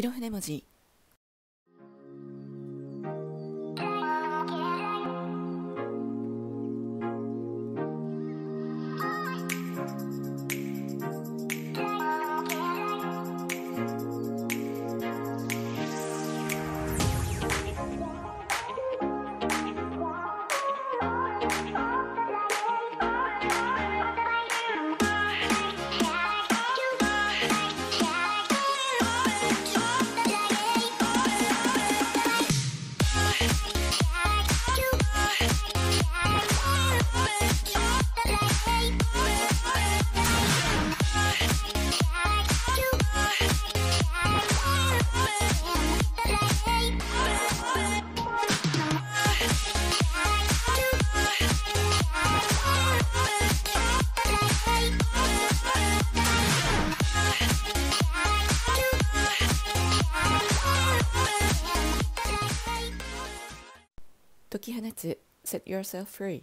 色筆文字。解き放つ Set yourself free